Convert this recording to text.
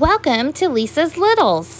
Welcome to Lisa's Littles.